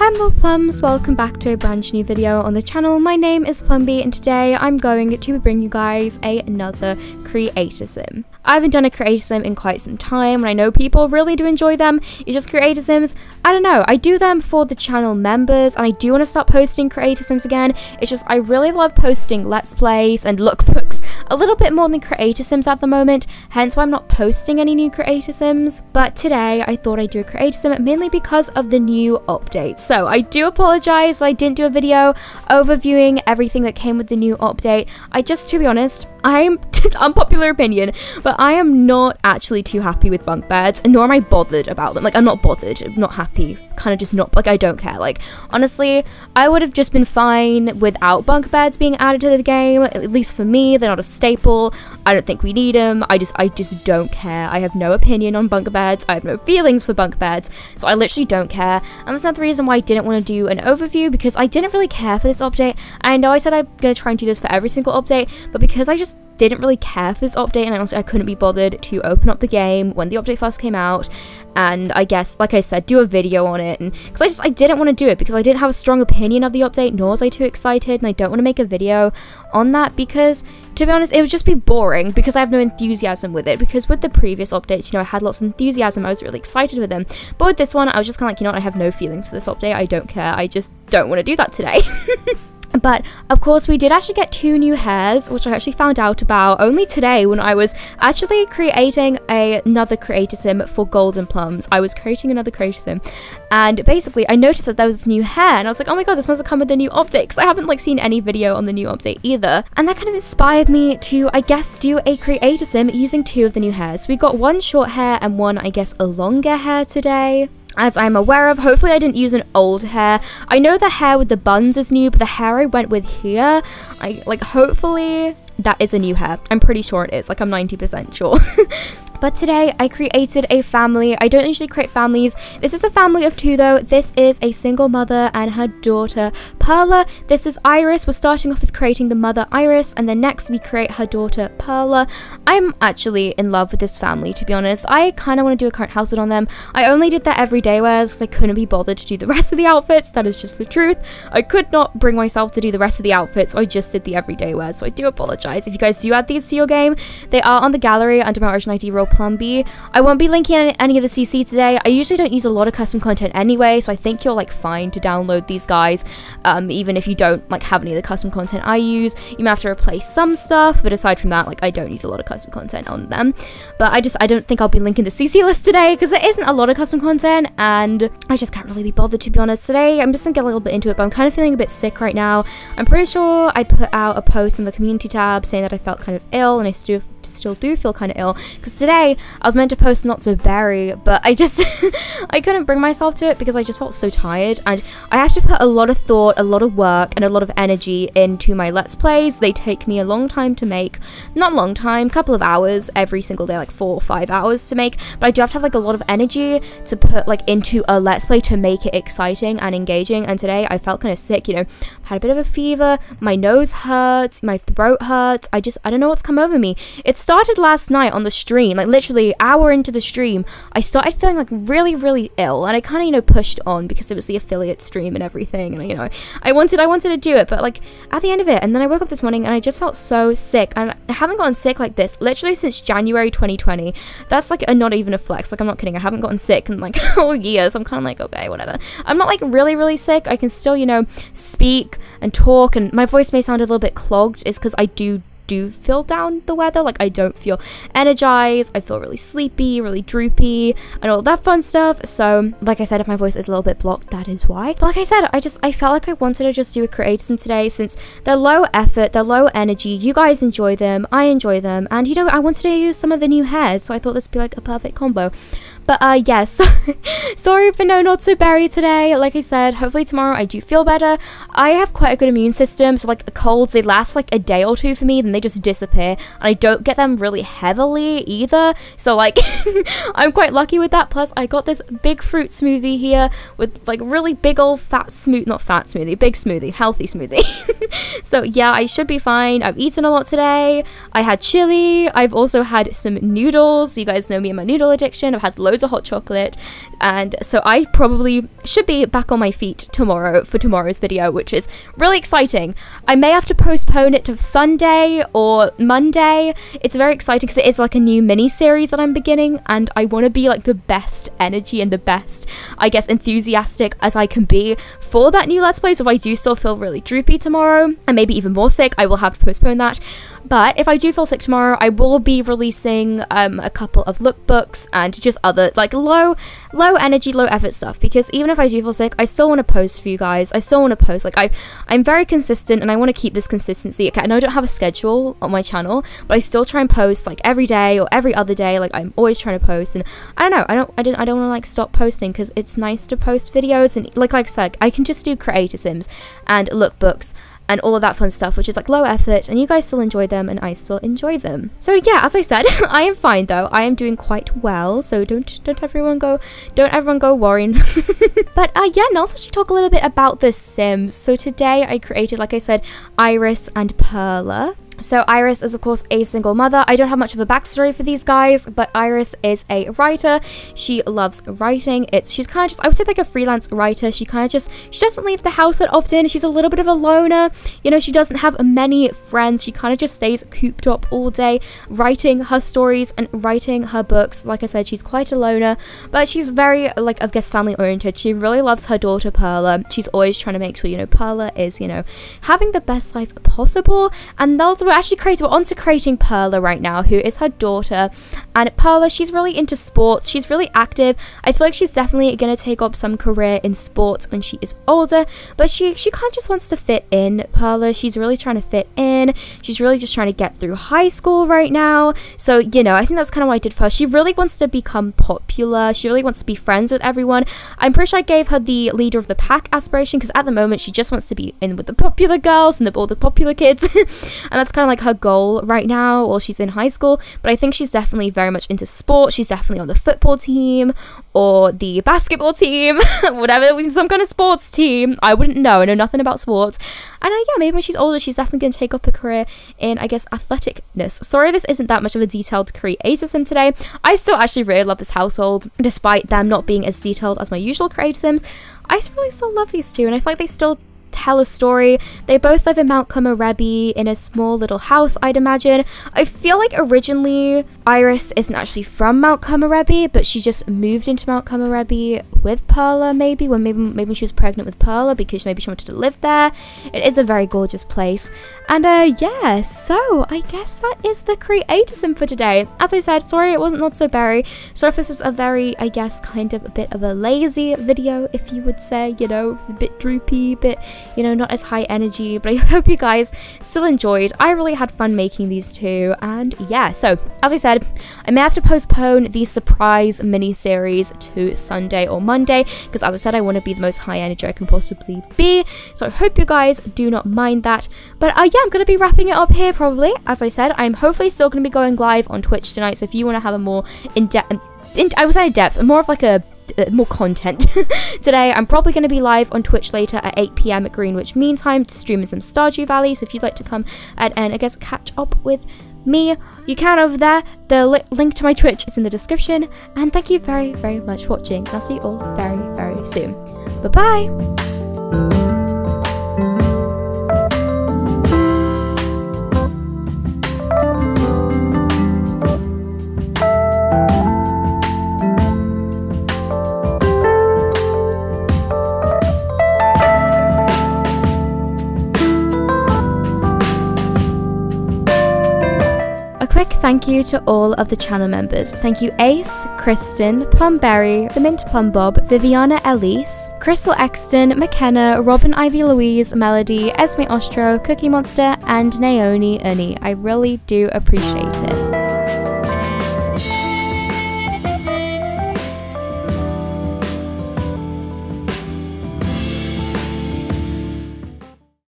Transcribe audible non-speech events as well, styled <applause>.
Hi my plums, welcome back to a brand new video on the channel. My name is Plumbie and today I'm going to bring you guys a, another create a sim. I haven't done a create a sim in quite some time and I know people really do enjoy them. It's just create a sims, I don't know, I do them for the channel members and I do want to start posting create a sims again. It's just I really love posting let's plays and lookbooks a little bit more than create a sims at the moment, hence why I'm not posting any new create a sims. But today I thought I'd do a create a sim mainly because of the new updates. So I do apologize that I didn't do a video overviewing everything that came with the new update. I just, to be honest, I'm <laughs> unpopular opinion, but I am not actually too happy with bunk beds, nor am I bothered about them. Like I'm not bothered, I'm not happy, kind of just not like I don't care. Like honestly, I would have just been fine without bunk beds being added to the game. At least for me, they're not a staple. I don't think we need them. I just I just don't care. I have no opinion on bunk beds. I have no feelings for bunk beds, so I literally don't care. And that's another reason why didn't want to do an overview because I didn't really care for this update. I know I said I'm gonna try and do this for every single update, but because I just didn't really care for this update and honestly I couldn't be bothered to open up the game when the update first came out. And I guess like I said do a video on it and because I just I didn't want to do it because I didn't have a strong opinion of the update nor was I too excited and I don't want to make a video on that because to be honest it would just be boring because I have no enthusiasm with it. Because with the previous updates you know I had lots of enthusiasm I was really excited with them. But with this one I was just kind of like you know what, I have no feelings for this update I don't care I just don't want to do that today <laughs> But of course, we did actually get two new hairs, which I actually found out about only today when I was actually creating a, another create a sim for Golden Plums. I was creating another create a sim, and basically, I noticed that there was this new hair, and I was like, oh my god, this must have come with the new because I haven't like seen any video on the new update either. And that kind of inspired me to, I guess, do a create a sim using two of the new hairs. We got one short hair and one, I guess, a longer hair today as I'm aware of. Hopefully I didn't use an old hair. I know the hair with the buns is new, but the hair I went with here, I like hopefully that is a new hair. I'm pretty sure it is, like I'm 90% sure. <laughs> But today I created a family. I don't usually create families. This is a family of two though. This is a single mother and her daughter Perla. This is Iris. We're starting off with creating the mother Iris and then next we create her daughter Perla. I'm actually in love with this family to be honest. I kind of want to do a current household on them. I only did their everyday wears because I couldn't be bothered to do the rest of the outfits. That is just the truth. I could not bring myself to do the rest of the outfits. So I just did the everyday wears. So I do apologize. If you guys do add these to your game, they are on the gallery under my Original ID role Plumbie. I won't be linking any of the CC today. I usually don't use a lot of custom content anyway, so I think you're like fine to download these guys, um, even if you don't like have any of the custom content I use. You may have to replace some stuff, but aside from that, like I don't use a lot of custom content on them. But I just I don't think I'll be linking the CC list today because there isn't a lot of custom content, and I just can't really be bothered to be honest today. I'm just gonna get a little bit into it, but I'm kind of feeling a bit sick right now. I'm pretty sure I put out a post in the community tab saying that I felt kind of ill, and I still still do feel kind of ill. Because today I was meant to post not so berry but I just <laughs> I couldn't bring myself to it because I just felt so tired and I have to put a lot of thought a lot of work and a lot of energy into my let's plays. They take me a long time to make. Not long time couple of hours every single day like four or five hours to make but I do have to have like a lot of energy to put like into a let's play to make it exciting and engaging and today I felt kind of sick you know. Had a bit of a fever my nose hurts my throat hurts I just I don't know what's come over me. It's started last night on the stream, like literally hour into the stream, I started feeling like really, really ill, and I kind of you know pushed on because it was the affiliate stream and everything, and you know I wanted I wanted to do it, but like at the end of it, and then I woke up this morning and I just felt so sick, and I haven't gotten sick like this literally since January 2020. That's like a, not even a flex. Like I'm not kidding. I haven't gotten sick in like <laughs> a whole year, so I'm kind of like okay, whatever. I'm not like really, really sick. I can still you know speak and talk, and my voice may sound a little bit clogged. It's because I do do feel down the weather. Like I don't feel energized. I feel really sleepy, really droopy, and all that fun stuff. So, like I said, if my voice is a little bit blocked, that is why. But like I said, I just I felt like I wanted to just do a create today since they're low effort, they're low energy. You guys enjoy them, I enjoy them, and you know I wanted to use some of the new hairs, so I thought this would be like a perfect combo. But uh, yes, <laughs> sorry for no not so berry today. Like I said, hopefully tomorrow I do feel better. I have quite a good immune system, so like a colds, they last like a day or two for me, then they just disappear, and I don't get them really heavily either. So like, <laughs> I'm quite lucky with that. Plus, I got this big fruit smoothie here with like really big old fat smooth, not fat smoothie, big smoothie, healthy smoothie. <laughs> so yeah, I should be fine. I've eaten a lot today. I had chili. I've also had some noodles. You guys know me and my noodle addiction. I've had loads of hot chocolate. And so I probably should be back on my feet tomorrow for tomorrow's video, which is really exciting. I may have to postpone it to Sunday or Monday. It's very exciting because it is like a new mini series that I'm beginning, and I want to be like the best energy and the best, I guess, enthusiastic as I can be for that new Let's Play. So if I do still feel really droopy tomorrow, and maybe even more sick, I will have to postpone that. But if I do feel sick tomorrow, I will be releasing um, a couple of lookbooks and just other like low, low energy, low effort stuff. Because even if I do feel sick, I still want to post for you guys. I still want to post. Like I, I'm very consistent, and I want to keep this consistency. Okay, I know I don't have a schedule on my channel, but I still try and post like every day or every other day. Like I'm always trying to post, and I don't know. I don't. I don't. I don't want to like stop posting because it's nice to post videos and like like I said, I can just do create a sims and lookbooks and all of that fun stuff, which is like low effort, and you guys still enjoy them, and I still enjoy them. So yeah, as I said, <laughs> I am fine though. I am doing quite well, so don't don't everyone go don't everyone go worrying. <laughs> but uh, yeah, now let's actually talk a little bit about the Sims. So today I created, like I said, Iris and Perla. So Iris is of course a single mother. I don't have much of a backstory for these guys, but Iris is a writer. She loves writing. It's she's kind of just I would say like a freelance writer. She kind of just she doesn't leave the house that often. She's a little bit of a loner. You know, she doesn't have many friends. She kind of just stays cooped up all day writing her stories and writing her books. Like I said, she's quite a loner, but she's very like I guess family oriented. She really loves her daughter Perla. She's always trying to make sure you know Perla is, you know, having the best life possible and that's we're actually creating, we're onto creating Perla right now, who is her daughter. And Perla, she's really into sports. She's really active. I feel like she's definitely going to take up some career in sports when she is older. But she, she kind of just wants to fit in, Perla. She's really trying to fit in. She's really just trying to get through high school right now. So, you know, I think that's kind of what I did first. She really wants to become popular. She really wants to be friends with everyone. I'm pretty sure I gave her the leader of the pack aspiration because at the moment she just wants to be in with the popular girls and the, all the popular kids. <laughs> and that's kind kind of like her goal right now while she's in high school. But I think she's definitely very much into sport. She's definitely on the football team or the basketball team, <laughs> whatever, some kind of sports team. I wouldn't know. I know nothing about sports. And uh, yeah, maybe when she's older, she's definitely going to take up a career in, I guess, athleticness. Sorry, this isn't that much of a detailed create a sim today. I still actually really love this household, despite them not being as detailed as my usual create a sims. I really still love these two, and I feel like they still tell a story. They both live in Mount Komorebi in a small little house, I'd imagine. I feel like originally Iris isn't actually from Mount Komorebi, but she just moved into Mount Komorebi with Perla, maybe when maybe maybe she was pregnant with Perla because maybe she wanted to live there. It is a very gorgeous place, and uh, yeah. So I guess that is the create a sim for today. As I said, sorry it wasn't not so berry. So if this was a very, I guess, kind of a bit of a lazy video, if you would say, you know, a bit droopy, bit, you know, not as high energy. <laughs> But I hope you guys still enjoyed. I really had fun making these two, and yeah. So as I said, I may have to postpone the surprise mini series to Sunday or Monday because, as I said, I want to be the most high energy I can possibly be. So I hope you guys do not mind that. But uh, yeah, I'm going to be wrapping it up here probably. As I said, I'm hopefully still going to be going live on Twitch tonight. So if you want to have a more in depth, in, I would say depth, more of like a uh, more content <laughs> today. I'm probably going to be live on Twitch later at 8 p.m. at Greenwich Mean Time to stream some Stardew Valley. So if you'd like to come and, and I guess catch up with me, you can over there. The li link to my Twitch is in the description. And thank you very, very much for watching. I'll see you all very, very soon. Bye bye. Thank you to all of the channel members. Thank you Ace, Kristen, Plumberry, The Mint Plum Bob, Viviana Elise, Crystal Exton, McKenna, Robin Ivy Louise, Melody, Esme Ostro, Cookie Monster, and Naomi Uni. I really do appreciate it.